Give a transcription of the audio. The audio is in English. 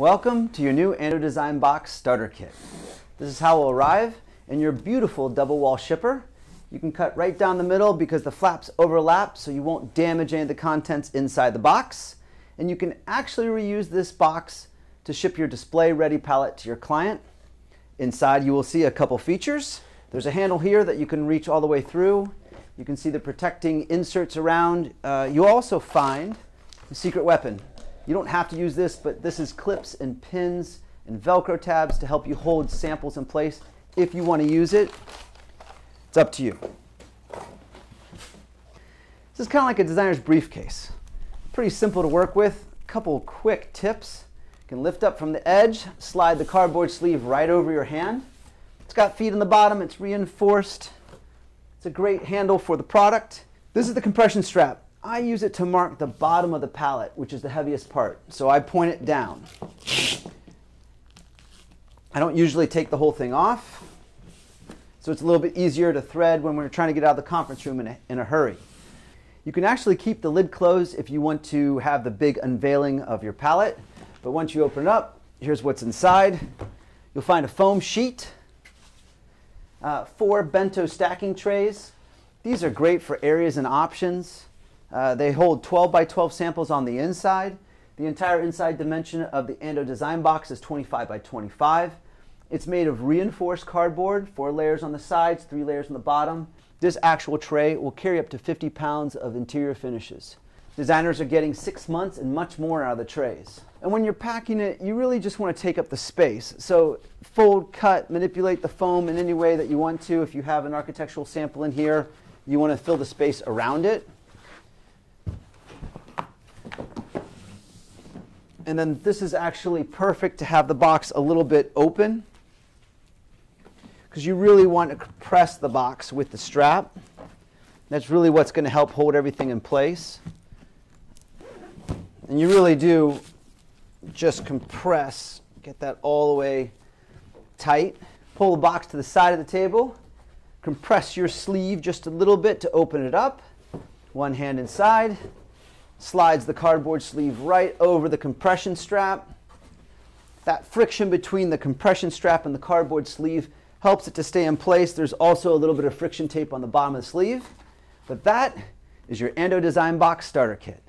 Welcome to your new Ando Design Box Starter Kit. This is how it will arrive in your beautiful double wall shipper. You can cut right down the middle because the flaps overlap so you won't damage any of the contents inside the box. And you can actually reuse this box to ship your display ready pallet to your client. Inside you will see a couple features. There's a handle here that you can reach all the way through. You can see the protecting inserts around. Uh, you also find a secret weapon. You don't have to use this, but this is clips and pins and Velcro tabs to help you hold samples in place. If you want to use it, it's up to you. This is kind of like a designer's briefcase. Pretty simple to work with. A couple quick tips. You can lift up from the edge, slide the cardboard sleeve right over your hand. It's got feet on the bottom, it's reinforced. It's a great handle for the product. This is the compression strap. I use it to mark the bottom of the palette, which is the heaviest part. So I point it down. I don't usually take the whole thing off. So it's a little bit easier to thread when we're trying to get out of the conference room in a, in a hurry. You can actually keep the lid closed if you want to have the big unveiling of your palette, But once you open it up, here's what's inside. You'll find a foam sheet, uh, four bento stacking trays. These are great for areas and options. Uh, they hold 12 by 12 samples on the inside. The entire inside dimension of the Ando design box is 25 by 25. It's made of reinforced cardboard, four layers on the sides, three layers on the bottom. This actual tray will carry up to 50 pounds of interior finishes. Designers are getting six months and much more out of the trays. And when you're packing it, you really just want to take up the space. So fold, cut, manipulate the foam in any way that you want to. If you have an architectural sample in here, you want to fill the space around it. And then this is actually perfect to have the box a little bit open because you really want to compress the box with the strap. That's really what's going to help hold everything in place. And you really do just compress, get that all the way tight. Pull the box to the side of the table. Compress your sleeve just a little bit to open it up. One hand inside slides the cardboard sleeve right over the compression strap. That friction between the compression strap and the cardboard sleeve helps it to stay in place. There's also a little bit of friction tape on the bottom of the sleeve. But that is your Ando Design Box Starter Kit.